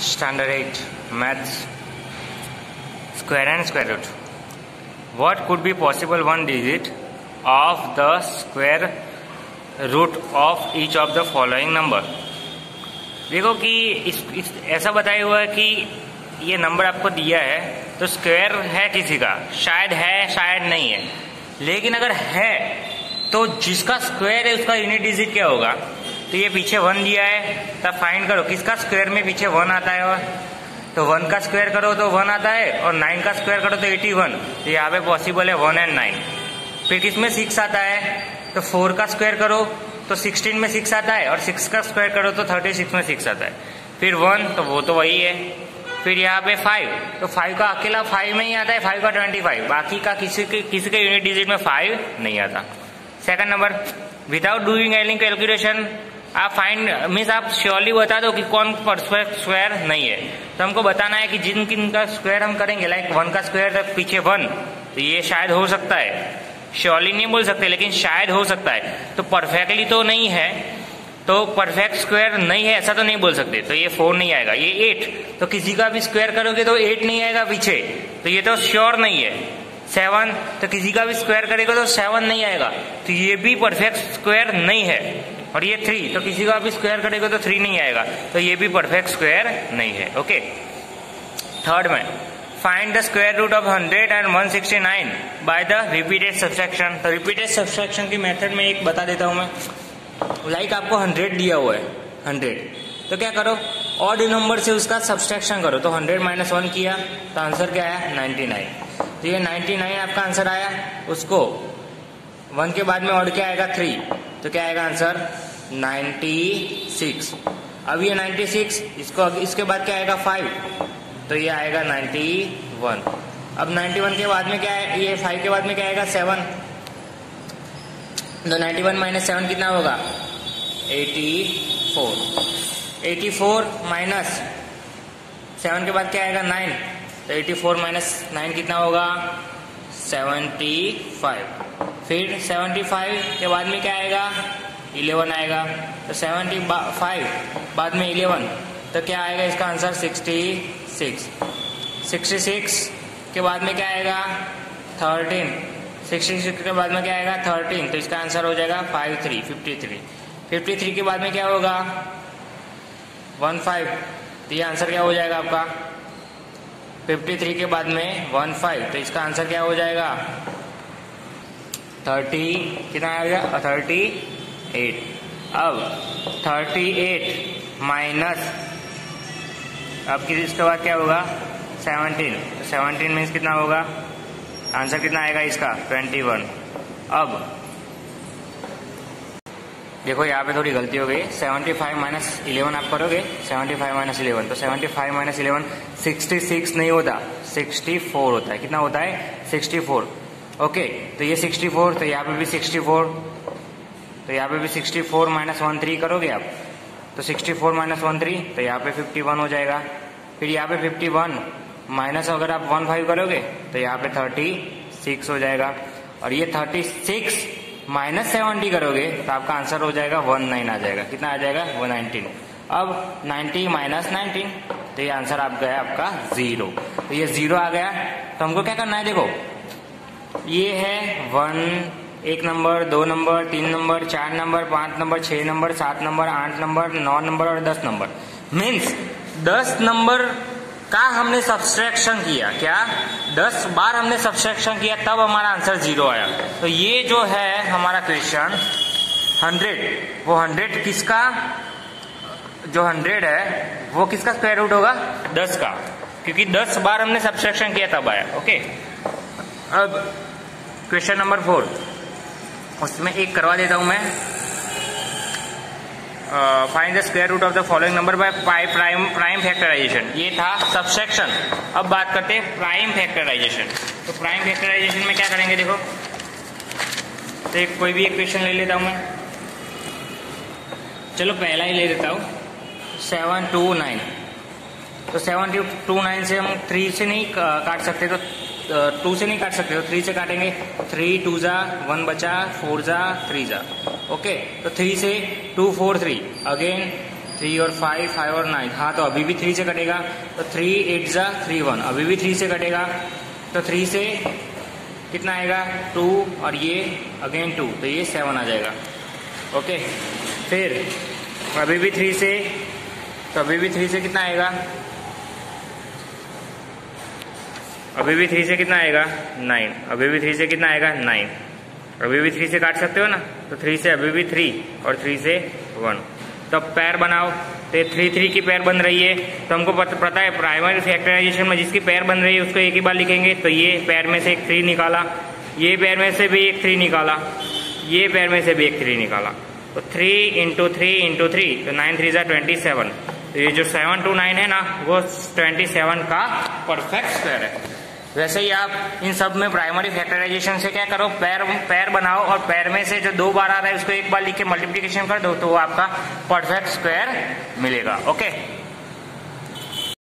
standard 8 maths square and square root what could be possible one digit of the square root of each of the following number देखो कि इस, इस ऐसा बताया हुआ है कि ये नंबर आपको दिया है तो स्क्वायर है किसी का शायद है शायद नहीं है लेकिन अगर है तो जिसका स्क्वायर है उसका यूनिट डिजिट क्या होगा तो ये पीछे वन दिया है, तब फाइंड करो, किसका स्क्वायर में पीछे वन आता है और? तो वन का स्क्वायर करो तो वन आता है और नाइन का स्क्वायर करो तो एटी वन तो यहाँ पे पॉसिबल है वन एंड नाइन फिर किसमें सिक्स आता है? तो फोर का स्क्वायर करो तो सिक्सटीन में सिक्स आता है और सिक्स का स्क्वायर करो तो थर्टी सिक्स में सिक्स आता है. फिर वन तो वो तो वही है. फिर यहाँ पे फाइव तो फाइव का अकेला फाइव में ही आता है फाइव का ट्वेंटी फाइव बाकी का किसी के किसी के यूनिट डिजिट में फाइव नहीं आता. Second number without doing any calculation आप फाइंड मीन्स आप श्योरली बता दो कि कौन परफेक्ट स्क्वायर नहीं है। तो हमको बताना है कि जिन, किन का स्क्वायर हम करेंगे लाइक वन का स्क्वायर तक पीछे वन तो ये शायद हो सकता है। श्योरली नहीं बोल सकते, लेकिन शायद हो सकता है। तो परफेक्टली तो नहीं है तो परफेक्ट स्क्वायर नहीं है, ऐसा तो नहीं बोल सकते। तो ये फोर नहीं आएगा, ये एट तो किसी का भी स्क्वायर करोगे तो एट नहीं आएगा पीछे। तो ये तो श्योर नहीं है। सेवन तो किसी का भी स्क्वायर करेगा तो सेवन नहीं आएगा। तो ये भी परफेक्ट स्क्वायर नहीं है। और ये थ्री तो किसी का भी स्क्वायर करेगा तो थ्री नहीं आएगा। तो ये भी परफेक्ट स्क्वायर नहीं है ओके थर्ड में find the square root of hundred and one sixty nine by the repeated subtraction तो रिपीटेड सब्सट्रैक्शन की मेथड में एक बता देता हूँ मैं। लाइक like आपको हंड्रेड दिया हुआ है हंड्रेड तो क्या करो? ऑड नंबर से उसका सब्सट्रैक्शन करो। तो हंड्रेड माइनस वन किया तो आंसर क्या आया? नाइनटी नाइन तो ये नाइनटी नाइन आपका आंसर आया, उसको वन के बाद में ऑड क्या आएगा? थ्री तो क्या आएगा आंसर? 96 अब ये 96 इसको इसके बाद क्या आएगा 5 तो ये आएगा 91 अब 91 के बाद में क्या है, ये 5 के बाद में क्या आएगा 7 तो 91 वन माइनस सेवन कितना होगा? 84 84 माइनस सेवन के बाद क्या आएगा 9 तो 84 माइनस नाइन कितना होगा? 75 फिर 75 के बाद में क्या आएगा? 11 आएगा। तो 75 बाद में 11 तो क्या आएगा इसका आंसर 66 66 के बाद में क्या आएगा? 13 66 के बाद में क्या आएगा? 13 तो इसका आंसर हो जाएगा 53 53 53 के बाद में क्या होगा? 15 तो ये आंसर क्या हो जाएगा आपका? 53 के बाद में 15 तो इसका आंसर क्या हो जाएगा? थर्टी, कितना आ गया? Thirty eight. अब थर्टी एट माइनस, अब इसके बाद क्या होगा? सेवनटीन। सेवनटीन मीन्स कितना होगा? आंसर कितना आएगा इसका? Twenty one. अब, देखो यहाँ पे थोड़ी गलती हो गई। सेवेंटी फाइव माइनस इलेवन आप करोगे? Seventy five minus eleven. तो seventy five minus eleven sixty six नहीं होता, सिक्सटी फोर होता है। कितना होता है? Sixty four. ओके तो ये 64 तो यहाँ पे भी 64 तो यहाँ पे भी 64 फोर माइनस वन थ्री करोगे आप? तो 64 फोर माइनस वन थ्री तो यहाँ पे 51 हो जाएगा। फिर यहाँ पे 51 माइनस अगर आप वन फाइव करोगे तो यहाँ पे 36 हो जाएगा। और ये 36 माइनस सेवनटी करोगे तो आपका आंसर हो जाएगा वन नाइन आ जाएगा। कितना आ जाएगा? वन नाइनटीन अब 90 माइनस नाइनटीन तो ये आंसर आप गया आपका ज़ीरो तो ये ज़ीरो आ गया। तो हमको क्या करना है, देखो ये है वन, एक नंबर, दो नंबर, तीन नंबर, चार नंबर, पाँच नंबर, छह नंबर, सात नंबर, आठ नंबर, नौ नंबर और दस नंबर। मीन्स दस नंबर का हमने सब्सट्रैक्शन किया, क्या? दस बार हमने सब्सट्रैक्शन किया, तब हमारा आंसर ज़ीरो आया। तो ये जो है हमारा क्वेश्चन हंड्रेड वो हंड्रेड किसका? जो हंड्रेड है, वो किसका स्क्वायर रूट होगा? दस का। क्योंकि दस बार हमने सब्सट्रैक्शन किया, तब आया ओके अब क्वेश्चन नंबर फोर। उसमें एक करवा देता हूँ मैं। Find the square root of the following number by prime prime factorisation ये था सबसेक्शन अब बात करते हैं प्राइम फैक्टराइजेशन तो प्राइम फैक्टराइजेशन में क्या करेंगे देखो। तो एक कोई भी एक क्वेश्चन ले लेता हूँ मैं। चलो पहला ही ले लेता हूँ। सेवन टू नाइन तो सेवन टू नाइन से हम थ्री से नहीं काट सकते तो टू से नहीं काट सकते तो थ्री से काटेंगे। थ्री टू जा वन बचा फोर जा थ्री जा। ओके तो थ्री से two four three again three और फाइव फाइव और नाइन हाँ तो अभी भी थ्री से कटेगा। तो थ्री एट जा थ्री वन अभी भी थ्री से कटेगा। तो थ्री से कितना आएगा? टू और ये अगेन टू तो ये सेवन आ जाएगा। ओके फिर, अभी भी थ्री से तो अभी भी थ्री से कितना आएगा? अभी भी थ्री से कितना आएगा? नाइन अभी भी थ्री से कितना आएगा? नाइन अभी भी थ्री से काट सकते हो ना? तो थ्री से अभी भी थ्री और थ्री से वन तो पैर बनाओ। तो थ्री थ्री की पैर बन रही है। तो हमको पता है प्राइमरी फैक्टराइजेशन में जिसकी पैर बन रही है, उसको एक ही बार लिखेंगे। तो ये पैर में से एक थ्री निकाला। ये पैर में से भी एक थ्री निकाला। ये पैर में से भी एक थ्री निकाला। तो three into three into three तो नाइन थ्री ज़ा ट्वेंटी सेवन तो ये जो सेवन टू नाइन है ना, वो ट्वेंटी सेवन का परफेक्ट स्क्वायर है। वैसे ही आप इन सब में प्राइमरी फैक्टराइजेशन से क्या करो? पैर पैर बनाओ और पैर में से जो दो बार आ रहा है, उसको एक बार लिख के मल्टीप्लीकेशन कर दो तो वो आपका परफेक्ट स्क्वायर मिलेगा ओके